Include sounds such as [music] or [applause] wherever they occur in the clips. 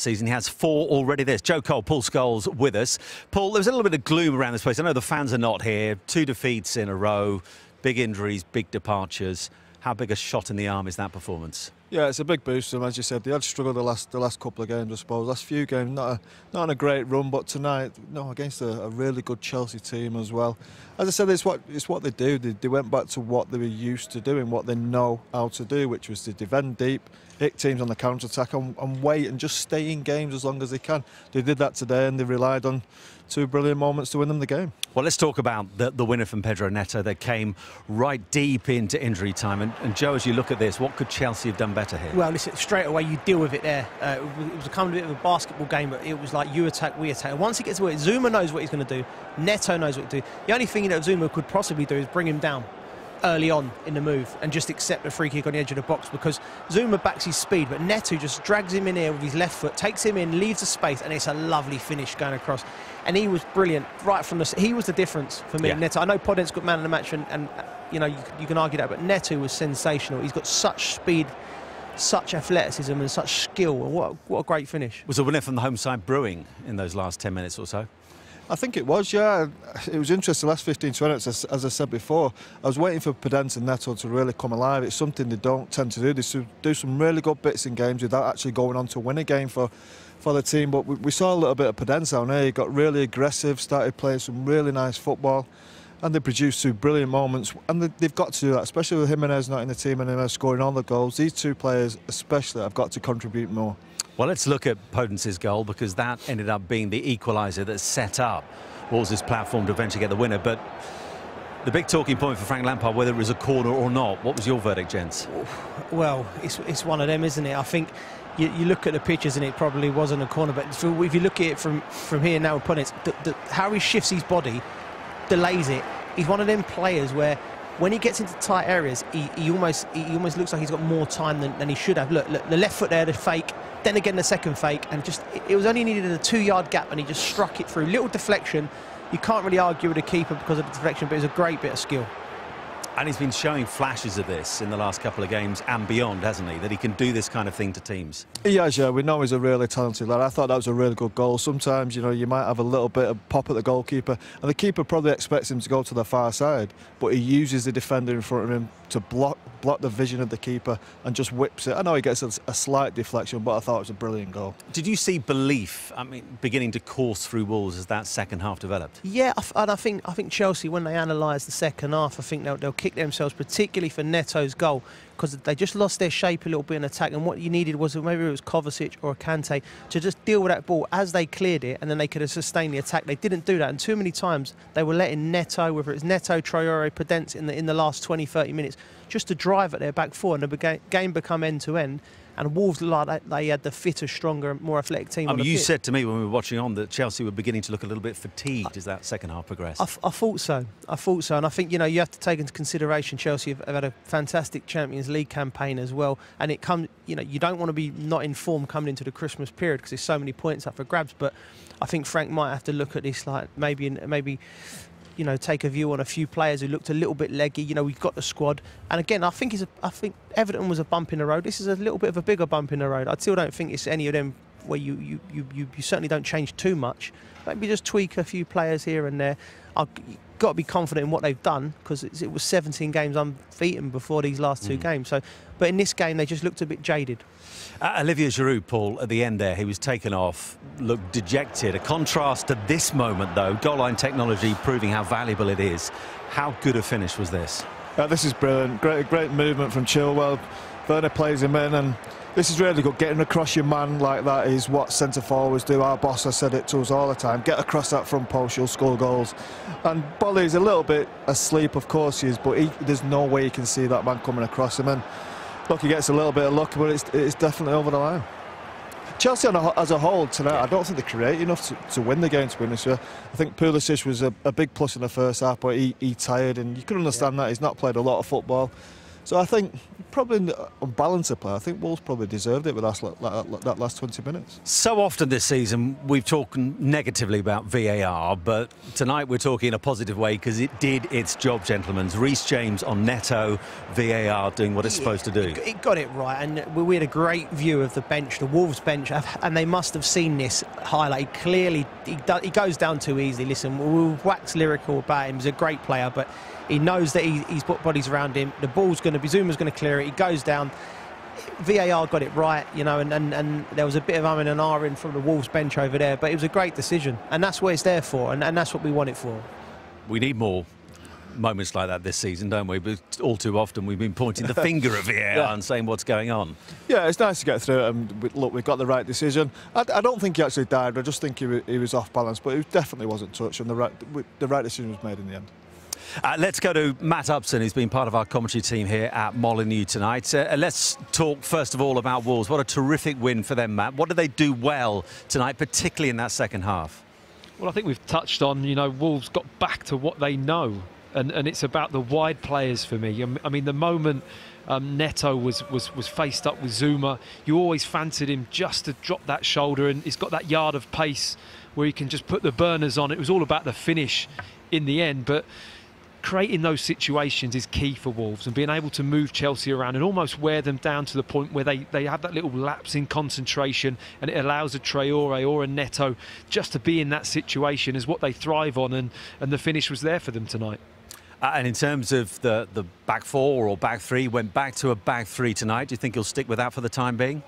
season. He has four already. This Joe Cole, Paul Scholes with us. Paul, there's a little bit of gloom around this place. I know the fans are not here. Two defeats in a row, big injuries, big departures. How big a shot in the arm is that performance? Yeah, it's a big boost and As you said, they had struggled the last the last couple of games, I suppose. Last few games, not a, not in a great run, but tonight, no, against a, a really good Chelsea team as well. As I said, it's what it's what they do. They, they went back to what they were used to doing, what they know how to do, which was to defend deep, hit teams on the counter attack, and, and wait and just stay in games as long as they can. They did that today, and they relied on two brilliant moments to win them the game. Well, let's talk about the, the winner from Pedro Neto that came right deep into injury time. And, and, Joe, as you look at this, what could Chelsea have done better here? Well, listen, straight away you deal with it there. Uh, it was kind of a bit of a basketball game, but it was like you attack, we attack. And Once he gets away, Zouma knows what he's going to do. Neto knows what to do. The only thing that Zouma could possibly do is bring him down early on in the move and just accept the free kick on the edge of the box because Zouma backs his speed, but Neto just drags him in here with his left foot, takes him in, leaves the space, and it's a lovely finish going across. And he was brilliant right from the. He was the difference for me. Yeah. Neto. I know Podence got man of the match, and, and you know you, you, can argue that, but Neto was sensational. He's got such speed. Such athleticism and such skill. What, what a great finish. Was a winner from the home side brewing in those last 10 minutes or so? I think it was, yeah. It was interesting. The last 15, 20 minutes, as, as, I said before, I was waiting for Podence and Neto to really come alive. It's something they don't tend to do. They do some really good bits in games without actually going on to win a game for, for the team. But we, we saw a little bit of Podence down there. He got really aggressive, started playing some really nice football. And they produced two brilliant moments. And they've got to do that, especially with Jimenez not in the team and Jimenez scoring all the goals. These two players, especially, have got to contribute more. Well, let's look at Podence's goal because that ended up being the equaliser that set up Wolves' platform to eventually get the winner. But the big talking point for Frank Lampard, whether it was a corner or not, what was your verdict, gents? Well, it's, it's one of them, isn't it? I think you, you, look at the pictures and it probably wasn't a corner, but if you look at it from, from here now, it, the, the, how he shifts his body, delays it. He's one of them players where when he gets into tight areas, he, he almost he almost looks like he's got more time than, than he should have. Look, look, the left foot there, the fake, then again the second fake, and just it was only needed in a two-yard gap, and he just struck it through. Little deflection. You can't really argue with a keeper because of the deflection, but it was a great bit of skill. And he's been showing flashes of this in the last couple of games and beyond, hasn't he? That he can do this kind of thing to teams. He has, yeah. We know he's a really talented lad. I thought that was a really good goal. Sometimes, you know, you might have a little bit of pop at the goalkeeper, and the keeper probably expects him to go to the far side, but he uses the defender in front of him to block block the vision of the keeper and just whips it. I know he gets a, a, slight deflection, but I thought it was a brilliant goal. Did you see belief? I mean, beginning to course through Wolves as that second half developed. Yeah, and I think I think Chelsea, when they analyse the second half, I think they'll, they'll kick themselves, particularly for Neto's goal because they just lost their shape a little bit in attack. And what you needed was maybe it was Kovacic or Kante to just deal with that ball as they cleared it, and then they could have sustained the attack. They didn't do that, and too many times they were letting Neto, whether it's Neto, Traore, Podence in the in the last 20, 30 minutes, just to drive at their back four, and the game become end to end and Wolves like they had the fitter, stronger, more athletic team. I mean, you said to me when we were watching on that Chelsea were beginning to look a little bit fatigued I, as that second half progressed. I, thought so. I thought so, and I think you know you have to take into consideration Chelsea have, have had a fantastic Champions League campaign as well, and it comes. You know, you don't want to be not in form coming into the Christmas period because there's so many points up for grabs. But I think Frank might have to look at this like maybe maybe you know, take a view on a few players who looked a little bit leggy. You know, we've got the squad, and again, I think it's a, I think Everton was a bump in the road. This is a little bit of a bigger bump in the road. I still don't think it's any of them where you you, you, you, you certainly don't change too much. Maybe just tweak a few players here and there. I've got to be confident in what they've done because it was 17 games unbeaten before these last two mm. games. So, but in this game, they just looked a bit jaded. Uh, Olivier Giroud, Paul, at the end there, he was taken off, looked dejected. A contrast to this moment, though, goal line technology proving how valuable it is. How good a finish was this? Uh, this is brilliant. Great, great movement from Chilwell. Werner plays him in, and this is really good. Getting across your man like that is what centre forwards do. Our boss has said it to us all the time. Get across that front post, you'll score goals. And Boly's a little bit asleep, of course he is, but he, there's no way you can see that man coming across him. And look, he gets a little bit of luck, but it's, it's definitely over the line. Chelsea a, as a whole tonight, I don't think they create enough to, to win the game, to be honest I think Pulisic was a, a, big plus in the first half, but he, he tired, and you can understand yeah. that. He's not played a lot of football. So I think probably on balance of play, I think Wolves probably deserved it with that, that last 20 minutes. So often this season we've talked negatively about VAR, but tonight we're talking in a positive way because it did its job, gentlemen. Reece James on Neto, VAR doing what it's supposed to do. It got it right, and we had a great view of the bench, the Wolves bench, and they must have seen this highlight. Clearly, he, he goes down too easily. Listen, we'll wax lyrical about him. He's a great player, but he knows that he, he's put bodies around him. The ball's going to be, Zouma's going to clear it. He goes down. VAR got it right, you know, and, and, and there was a bit of umming and ahhing from the Wolves bench over there, but it was a great decision, and that's what it's there for, and, and that's what we want it for. We need more moments like that this season, don't we? But all too often we've been pointing the [laughs] finger at VAR yeah. and saying what's going on. Yeah, it's nice to get through it and look, we've got the right decision. I, I don't think he actually died, I just think he, he was off balance, but he definitely wasn't touched and the right, the right decision was made in the end. Uh, let's go to Matt Upson, who's been part of our commentary team here at Molineux tonight. Uh, let's talk first of all about Wolves. What a terrific win for them, Matt. What did they do well tonight, particularly in that second half? Well, I think we've touched on, you know, Wolves got back to what they know, and, and it's about the wide players for me. I mean, the moment um, Neto was, was, was faced up with Zouma, you always fancied him just to drop that shoulder, and he's got that yard of pace where he can just put the burners on. It was all about the finish in the end, but creating those situations is key for Wolves and being able to move Chelsea around and almost wear them down to the point where they, they have that little lapse in concentration and it allows a Traore or a Neto just to be in that situation is what they thrive on and, and the finish was there for them tonight. Uh, and in terms of the, the back four or back three, went back to a back three tonight. Do you think he'll stick with that for the time being?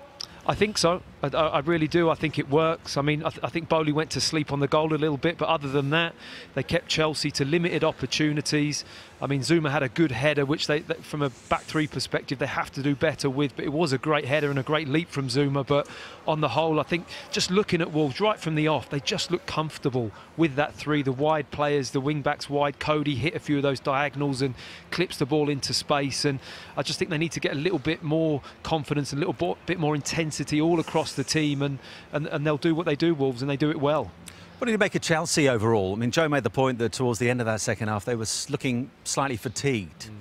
I think so. I, I, really do. I think it works. I mean, I, th I, think Boly went to sleep on the goal a little bit, but other than that, they kept Chelsea to limited opportunities. I mean, Zouma had a good header, which they, from a back three perspective, they have to do better with. But it was a great header and a great leap from Zouma. But on the whole, I think just looking at Wolves right from the off, they just look comfortable with that three. The wide players, the wing backs wide. Cody hit a few of those diagonals and clips the ball into space. And I just think they need to get a little bit more confidence, a little bit more intensity all across the team, and, and, and they'll do what they do, Wolves, and they do it well. What did you make of Chelsea overall? I mean, Joe made the point that towards the end of that second half, they were looking slightly fatigued. Mm.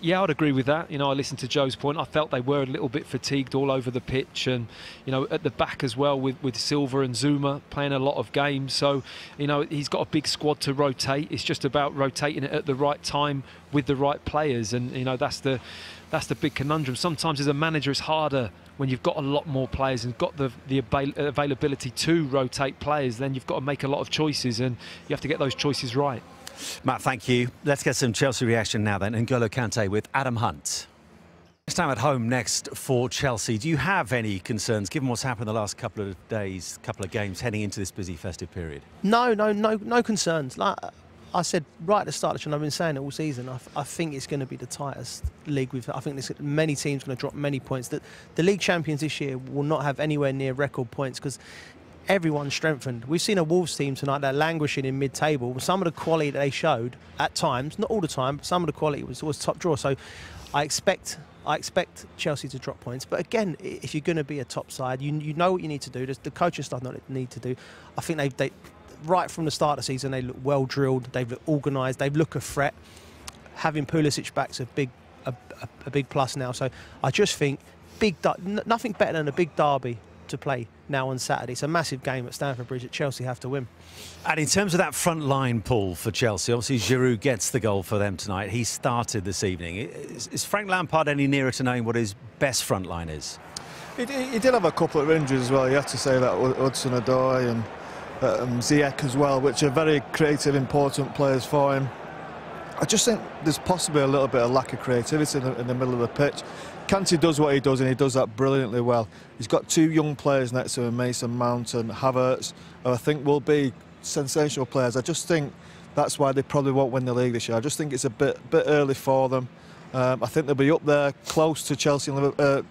Yeah, I'd agree with that. You know, I listened to Joe's point. I felt they were a little bit fatigued all over the pitch, and you know, at the back as well with with Silva and Zouma playing a lot of games. So, you know, he's got a big squad to rotate. It's just about rotating it at the right time with the right players, and you know, that's the that's the big conundrum. Sometimes as a manager, it's harder when you've got a lot more players and got the, the avail availability to rotate players, then you've got to make a lot of choices and you have to get those choices right. Matt, thank you. Let's get some Chelsea reaction now then. N'Golo Kante with Adam Hunt. Next time at home next for Chelsea. Do you have any concerns, given what's happened the last couple of days, couple of games, heading into this busy festive period? No, no, no, no concerns. Like, I said right at the start of the show, I've been saying it all season. I, I think it's going to be the tightest league. With I think there's many teams going to drop many points. That the league champions this year will not have anywhere near record points because everyone's strengthened. We've seen a Wolves team tonight that languishing in mid-table. Some of the quality that they showed at times, not all the time, but some of the quality was was top draw. So I expect I expect Chelsea to drop points. But again, if you're going to be a top side, you you know what you need to do. The coaching staff not need to do. I think they they right from the start of the season, they look well drilled. They've looked organised. they look looked a threat. Having Pulisic back's a big, a, a, a, big plus now. So I just think big, nothing better than a big derby to play now on Saturday. It's a massive game at Stamford Bridge that Chelsea have to win. And in terms of that front line pull for Chelsea, obviously Giroud gets the goal for them tonight. He started this evening. Is, is Frank Lampard any nearer to knowing what his best front line is? He, he, did have a couple of injuries as well. You have to say that Hudson Odoi and um, Ziyech as well, which are very creative, important players for him. I just think there's possibly a little bit of lack of creativity in the, in the middle of the pitch. Kante does what he does, and he does that brilliantly well. He's got two young players next to him, Mason Mount and Havertz, who I think will be sensational players. I just think that's why they probably won't win the league this year. I just think it's a bit bit early for them. Um, I think they'll be up there close to Chelsea and Liverpool, uh,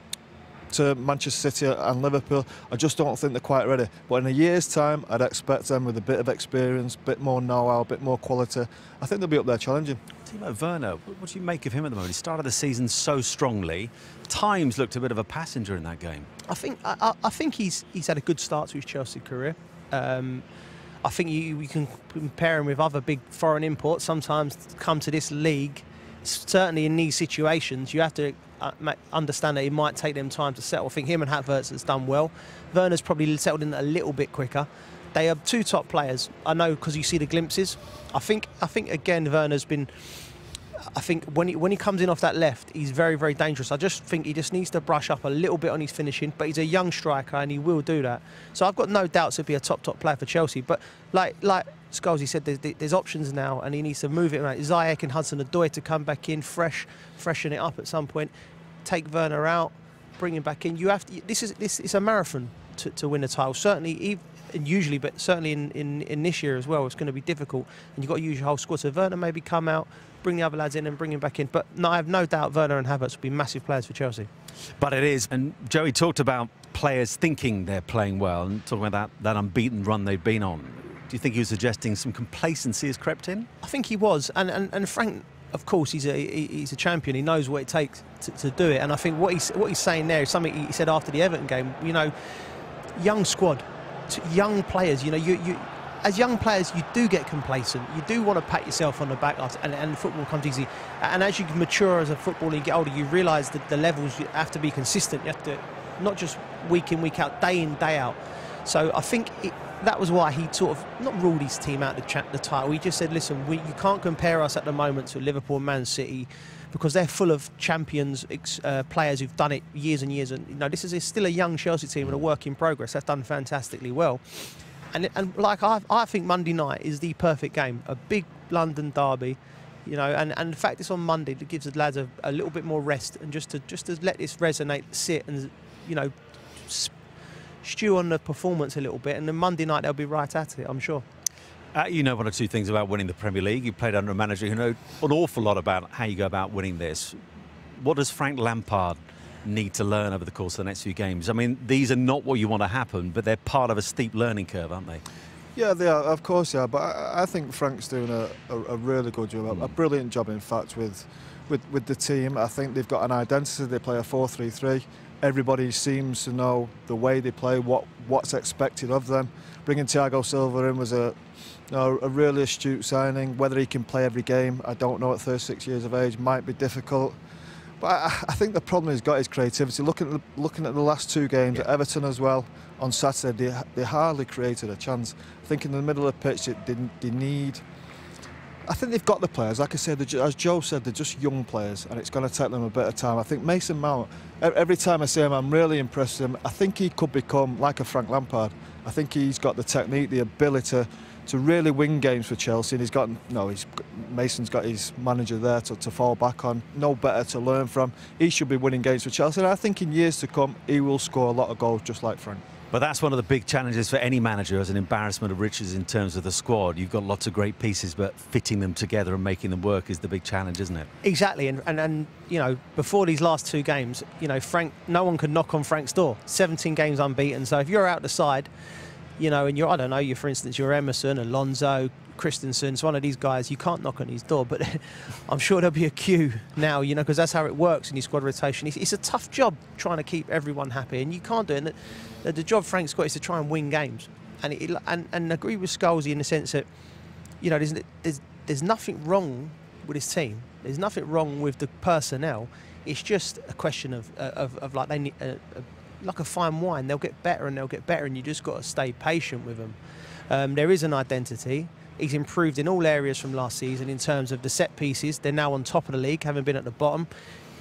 to Manchester City and Liverpool. I just don't think they're quite ready. But in a year's time, I'd expect them with a bit of experience, a bit more know-how, a bit more quality. I think they'll be up there challenging. Timo Werner, what do you make of him at the moment? He started the season so strongly. Times looked a bit of a passenger in that game. I think I, I think he's he's had a good start to his Chelsea career. Um, I think you, you can compare him with other big foreign imports. Sometimes come to this league, certainly in these situations, you have to Uh, understand that it might take them time to settle. I think him and Havertz has done well. Werner's probably settled in a little bit quicker. They are two top players. I know because you see the glimpses. I think I think again Werner's been. I think when he when he comes in off that left, he's very very dangerous. I just think he just needs to brush up a little bit on his finishing. But he's a young striker and he will do that. So I've got no doubts he'll be a top top player for Chelsea. But like like he said there's, there's, options now and he needs to move it around. Ziyech and Hudson-Odoi to come back in fresh, freshen it up at some point. Take Werner out, bring him back in. You have to, this is this is a marathon to, to win a title. Certainly, and usually, but certainly in, in, in this year as well, it's going to be difficult. And you've got to use your whole squad. So Werner maybe come out, bring the other lads in and bring him back in. But no, I have no doubt Werner and Havertz will be massive players for Chelsea. But it is. And Joey talked about players thinking they're playing well and talking about that, that unbeaten run they've been on. Do you think he was suggesting some complacency has crept in? I think he was. And, and, and Frank of course, he's a he's a champion. He knows what it takes to, to, do it. And I think what he's what he's saying there is something he said after the Everton game. You know, young squad, young players. You know, you, you as young players, you do get complacent. You do want to pat yourself on the back, and, and football comes easy. And as you mature as a footballer and get older, you realise that the levels you have to be consistent. You have to not just week in, week out, day in, day out. So I think it, that was why he sort of not ruled his team out the, the title. He just said, "Listen, we, you can't compare us at the moment to Liverpool, Man City." because they're full of champions, uh, players who've done it years and years. And you know, this is still a young Chelsea team and a work in progress. They've done fantastically well. And, and like I, I think Monday night is the perfect game, a big London derby. You know, and, and the fact it's on Monday that gives the lads a, a little bit more rest and just to just to let this resonate, sit and you know stew on the performance a little bit, and then Monday night they'll be right at it, I'm sure. Uh, you know one or two things about winning the Premier League. You played under a manager who know an awful lot about how you go about winning this. What does Frank Lampard need to learn over the course of the next few games? I mean, these are not what you want to happen, but they're part of a steep learning curve, aren't they? Yeah, they are, of course, yeah. But I, I think Frank's doing a, a, a really good job, mm. a brilliant job, in fact, with, with with the team. I think they've got an identity. They play a 4-3-3. Everybody seems to know the way they play, what what's expected of them. Bringing Thiago Silva in was a no, a really astute signing. Whether he can play every game, I don't know. At 36 years of age, might be difficult. But I, I think the problem he's got is creativity. Looking at the, looking at the last two games yeah. at Everton as well on Saturday, they, they hardly created a chance. I think in the middle of the pitch, it didn't. They need. I think they've got the players. Like I said, as Joe said, they're just young players, and it's going to take them a bit of time. I think Mason Mount. Every time I see him, I'm really impressed with him. I think he could become like a Frank Lampard. I think he's got the technique, the ability to really win games for Chelsea. And he's got no, he's Mason's got his manager there to, to fall back on. No better to learn from. He should be winning games for Chelsea. And I think in years to come, he will score a lot of goals just like Frank. But that's one of the big challenges for any manager as an embarrassment of riches in terms of the squad. You've got lots of great pieces, but fitting them together and making them work is the big challenge, isn't it? Exactly. And, and, and you know, before these last two games, you know, Frank, no one could knock on Frank's door. 17 games unbeaten. So if you're out the side, you know, and you're, I don't know, you for instance, you're Emerson, Alonso, Christensen, it's one of these guys, you can't knock on his door, but [laughs] I'm sure there'll be a queue now, you know, because that's how it works in your squad rotation. It's, it's, a tough job trying to keep everyone happy, and you can't do it. The, the job Frank's got is to try and win games, and it, and, and agree with Scholesy in the sense that, you know, there's, there's, there's nothing wrong with his team. There's nothing wrong with the personnel. It's just a question of, of, of like they need, uh, like a fine wine. They'll get better and they'll get better, and you just got to stay patient with them. Um, there is an identity. He's improved in all areas from last season in terms of the set pieces. They're now on top of the league, having been at the bottom.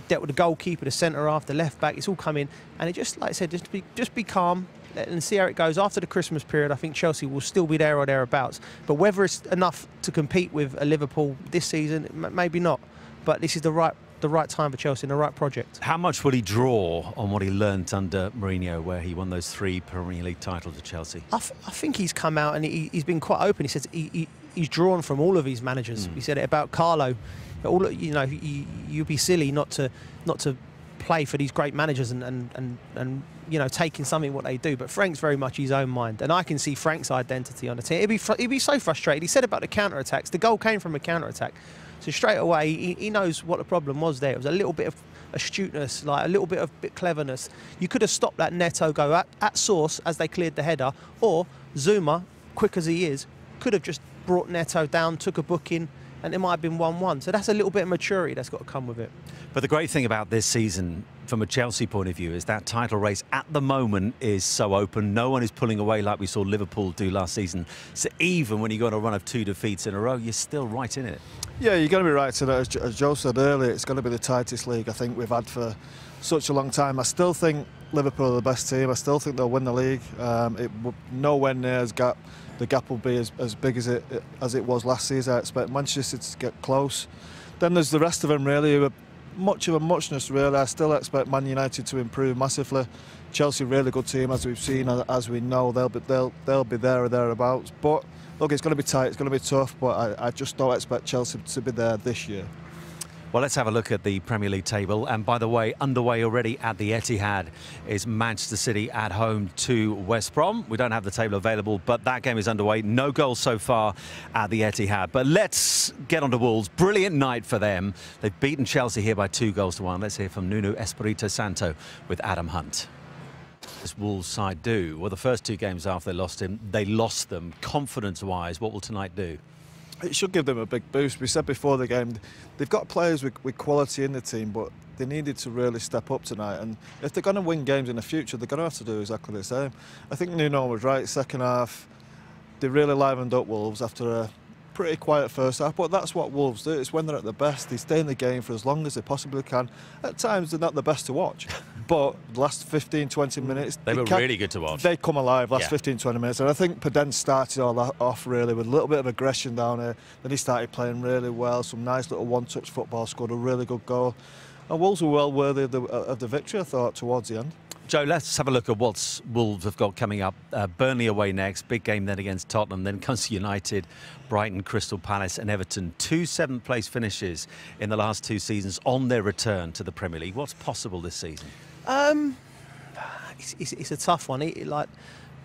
Dealt with the goalkeeper, the centre half, the left back. It's all coming, and it just like I said, just be just be calm and see how it goes after the Christmas period. I think Chelsea will still be there or thereabouts, but whether it's enough to compete with a Liverpool this season, maybe not. But this is the right the right time for Chelsea and the right project. How much will he draw on what he learnt under Mourinho, where he won those three Premier League titles at Chelsea? I, think he's come out and he, has been quite open. He says he, he, he's drawn from all of his managers. Mm. He said it about Carlo. All you know, you, you'd be silly not to not to play for these great managers and, and, and, and you know taking something what they do. But Frank's very much his own mind, and I can see Frank's identity on the team. He'd be he'd be so frustrated. He said about the counter attacks. The goal came from a counter attack. So straight away, he, he, knows what the problem was there. It was a little bit of astuteness, like a little bit of bit cleverness. You could have stopped that Neto go at, at source as they cleared the header, or Zouma, quick as he is, could have just brought Neto down, took a booking, and it might have been 1-1. So that's a little bit of maturity that's got to come with it. But the great thing about this season, from a Chelsea point of view, is that title race at the moment is so open. No one is pulling away like we saw Liverpool do last season. So even when you go on a run of two defeats in a row, you're still right in it. Yeah, you're going to be right that. As Joe said earlier, it's going to be the tightest league I think we've had for such a long time. I still think Liverpool are the best team. I still think they'll win the league. Um, it nowhere near as gap. The gap will be as, as big as it as it was last season. I expect Manchester to get close. Then there's the rest of them really who are much of a muchness really. I still expect Man United to improve massively. Chelsea really good team as we've seen as we know they'll be they'll they'll be there or thereabouts. But look, it's going to be tight. It's going to be tough. But I, I just don't expect Chelsea to be there this year. Well, let's have a look at the Premier League table. And by the way, underway already at the Etihad is Manchester City at home to West Brom. We don't have the table available, but that game is underway. No goals so far at the Etihad. But let's get on to Wolves. Brilliant night for them. They've beaten Chelsea here by two goals to one. Let's hear from Nuno Espirito Santo with Adam Hunt. This Wolves side do? Well, the first two games after they lost him, they lost them. Confidence-wise, what will tonight do? It should give them a big boost. We said before the game, they've got players with, with quality in the team, but they needed to really step up tonight. And if they're going to win games in the future, they're going to have to do exactly the same. I think Nuno was right. Second half, they really livened up Wolves after a pretty quiet first half, but that's what Wolves do. It's when they're at the best. They stay in the game for as long as they possibly can. At times, they're not the best to watch, [laughs] but last 15, 20 minutes... They, were really good to watch. They come alive last yeah. 15, 20 minutes. And I think Podence started all that off really with a little bit of aggression down here. Then he started playing really well. Some nice little one-touch football, scored a really good goal. And Wolves were well worthy of the, of the victory, I thought, towards the end. Joe, let's have a look at what Wolves have got coming up. Uh, Burnley away next, big game then against Tottenham, then comes [laughs] United, Brighton, Crystal Palace and Everton. Two seventh place finishes in the last two seasons on their return to the Premier League. What's possible this season? Um, it's, it's, it's a tough one. It, like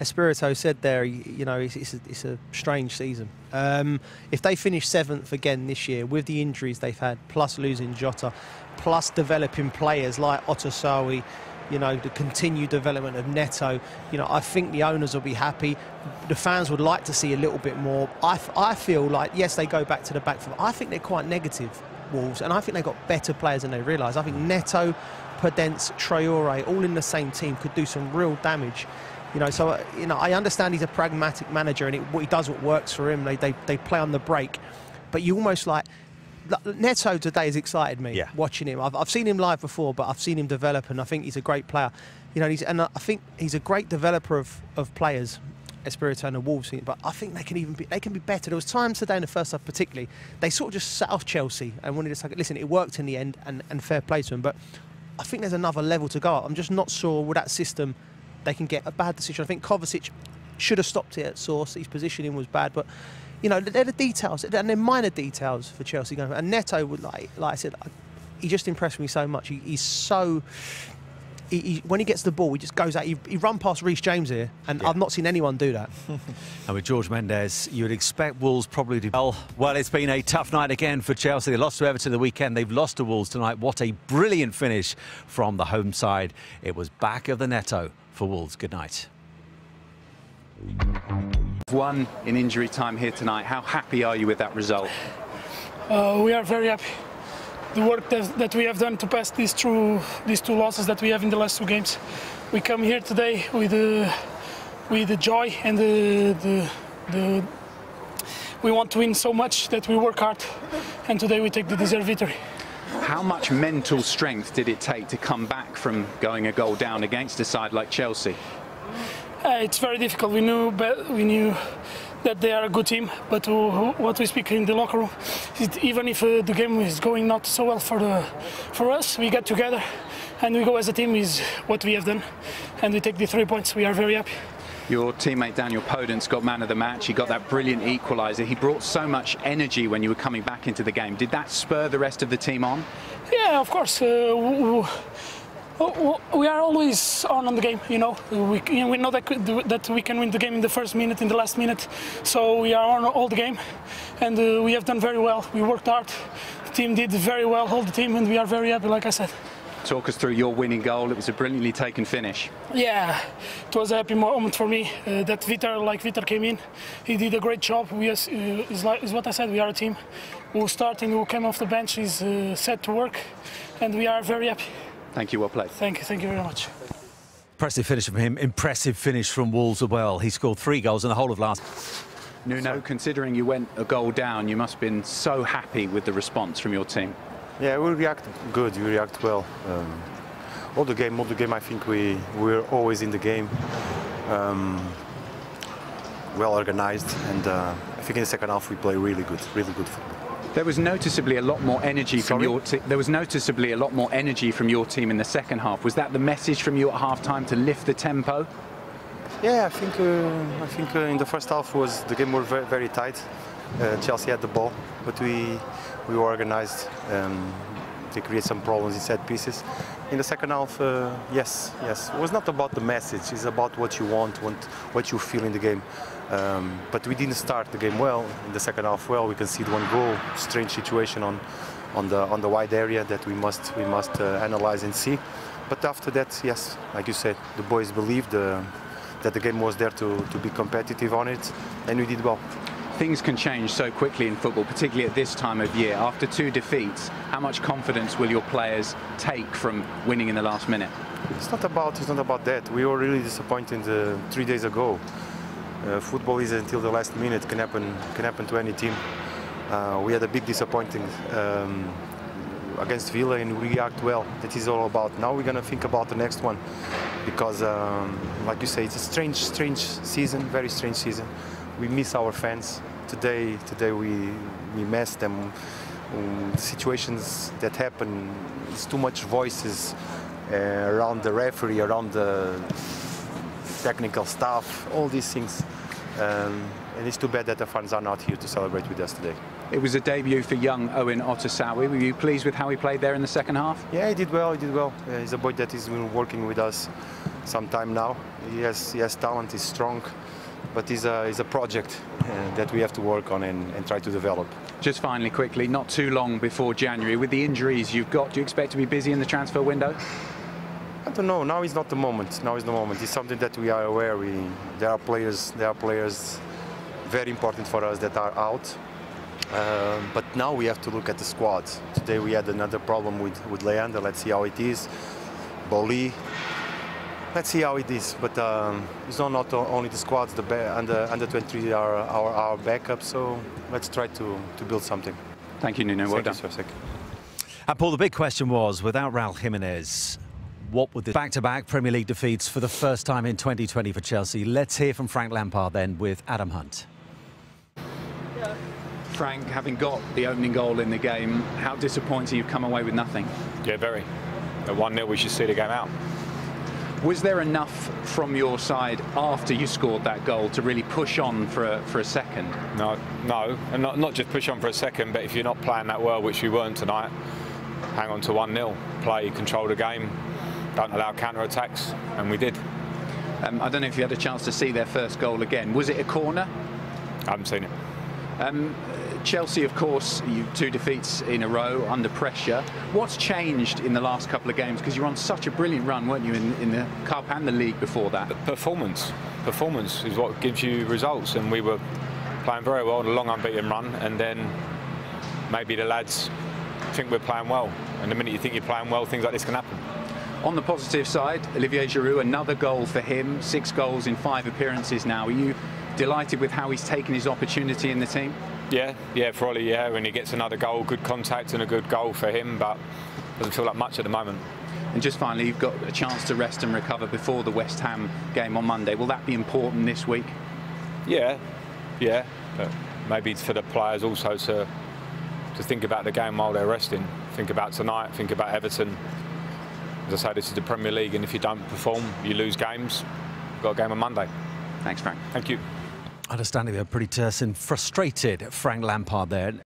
Espirito said there, you know, it's, it's, a, it's a, strange season. Um, if they finish seventh again this year with the injuries they've had, plus losing Jota, plus developing players like Otasowie, you know, the continued development of Neto. You know, I think the owners will be happy. The fans would like to see a little bit more. I, I feel like, yes, they go back to the back foot. I think they're quite negative, Wolves, and I think they've got better players than they realise. I think Neto, Podence, Traore, all in the same team could do some real damage. You know, so, uh, you know, I understand he's a pragmatic manager and it, he does what works for him. They, they, they play on the break. But you almost like, Neto today has excited me yeah. watching him. I've, I've seen him live before, but I've seen him develop, and I think he's a great player. You know, he's, and I think he's a great developer of, of players. Espirito and the Wolves, but I think they can even be, they can be better. There was times today in the first half, particularly, they sort of just sat off Chelsea and wanted to say, listen, it worked in the end, and, and fair play to them. But I think there's another level to go. up. I'm just not sure with that system they can get a bad decision. I think Kovacic should have stopped it at source. His positioning was bad, but you know, they're the details, and they're minor details for Chelsea. Going and Neto would like, like I said, he just impressed me so much. He, he's so. He, he, when he gets the ball, he just goes out. He, he run past Reece James here, and yeah. I've not seen anyone do that. [laughs] and with George Mendes, you would expect Wolves probably to. Well, well, it's been a tough night again for Chelsea. They lost to Everton the weekend. They've lost to Wolves tonight. What a brilliant finish from the home side. It was back of the netto for Wolves. Good night. One in injury time here tonight. How happy are you with that result? Uh, we are very happy. The work that, that, we have done to pass these through these two losses that we have in the last two games. We come here today with the with the joy and the, the, the we want to win so much that we work hard, and today we take the deserved victory. How much mental strength did it take to come back from going a goal down against a side like Chelsea? Uh, it's very difficult. We knew but we knew that they are a good team, but what we speak in the locker room, even if uh, the game is going not so well for the for us, we get together and we go as a team. Is what we have done, and we take the three points. We are very happy. Your teammate Daniel Podence got man of the match. He got that brilliant equaliser. He brought so much energy when you were coming back into the game. Did that spur the rest of the team on? Yeah, of course. Uh, we are always on on the game, you know. We, we know that, that we can win the game in the first minute, in the last minute. So we are on all the game, and uh, we have done very well. We worked hard. The team did very well, all the team, and we are very happy, like I said. Talk us through your winning goal. It was a brilliantly taken finish. Yeah, it was a happy moment for me uh, that Vitor, like Vitor, came in. He did a great job. We, uh, is, like, is what I said. We are a team who starting, who came off the bench, is uh, set to work, and we are very happy. Thank you. Well played. Thank you. Thank you very much. Impressive finish from him. Impressive finish from Wolves as well. He scored three goals in the whole of last. Nuno, considering you went a goal down, you must have been so happy with the response from your team. Yeah, we react good. We react well. Um, all the game, all the game. I think we we're always in the game, um, well organized, and uh, I think in the second half we play really good, really good football. There was noticeably a lot more energy from your team. There was noticeably a lot more energy from your team in the second half. Was that the message from you at half time to lift the tempo? Yeah, I think uh, I think uh, in the first half was the game was very, very tight. Uh, Chelsea had the ball, but we we were organized. Um, they create some problems in set pieces. In the second half, uh, yes, yes, it was not about the message. It's about what you want, what, what you feel in the game. Um, but we didn't start the game well. In the second half, well, we conceded one goal. Strange situation on on the on the wide area that we must we must uh, analyze and see. But after that, yes, like you said, the boys believed. Uh, that the game was there to, to be competitive on it, and we did well. Things can change so quickly in football, particularly at this time of year. After two defeats, how much confidence will your players take from winning in the last minute? It's not about it's not about that. We were really disappointed uh, three days ago. Uh, football is until the last minute can happen can happen to any team. Uh, we had a big disappointing um, against Villa and we react well. That is all about. Now we're gonna think about the next one because, um, like you say, it's a strange, strange season, very strange season. We miss our fans today. Today we we miss them. Um, the situations that happen, it's too much voices uh, around the referee, around the technical staff, all these things. Um, and it's too bad that the fans are not here to celebrate with us today. It was a debut for young Owen Otasowie. Were you pleased with how he played there in the second half? Yeah, he did well. He did well. Yeah, he's a boy that has been working with us some time now. He has he has talent. He's strong, but he's a a project uh, that we have to work on and, and try to develop. Just finally, quickly, not too long before January, with the injuries you've got, do you expect to be busy in the transfer window? I don't know. Now is not the moment. Now is the moment. It's something that we are aware. We there are players. There are players very important for us that are out. Um, but now we have to look at the squad. Today we had another problem with with Leander. Let's see how it is. Boli. Let's see how it is. But um, it's not, not only the squads. The ba- under under 23 are our our backup. So let's try to to build something. Thank you, Nuno. Well Thank you, done. sir. Thank you. And Paul, the big question was, without Raul Jimenez, what would the back-to-back Premier League defeats for the first time in 2020 for Chelsea? Let's hear from Frank Lampard then with Adam Hunt. Frank, having got the opening goal in the game, how disappointing you've come away with nothing? Yeah, very. At 1 0, we should see the game out. Was there enough from your side after you scored that goal to really push on for a, for a second? No, no, and not, not just push on for a second, but if you're not playing that well, which we weren't tonight, hang on to 1 0. Play, control the game, don't allow counter attacks, and we did. Um, I don't know if you had a chance to see their first goal again. Was it a corner? I haven't seen it. Um, Chelsea, of course, you two defeats in a row under pressure. What's changed in the last couple of games? Because you're on such a brilliant run, weren't you, in, in the cup and the league before that? Performance. Performance is what gives you results, and we were playing very well on a long unbeaten run, and then maybe the lads think we're playing well. And the minute you think you're playing well, things like this can happen. On the positive side, Olivier Giroud, another goal for him, six goals in five appearances now. Are you delighted with how he's taken his opportunity in the team? Yeah, yeah, for Ollie, yeah, when he gets another goal, good contact and a good goal for him, but doesn't feel like much at the moment. And just finally, you've got a chance to rest and recover before the West Ham game on Monday. Will that be important this week? Yeah, yeah, but maybe for the players also to to think about the game while they're resting. Think about tonight. Think about Everton. As I say, this is the Premier League, and if you don't perform, you lose games. We've got a game on Monday. Thanks, Frank. Thank you. Understandably, a pretty terse and frustrated Frank Lampard there.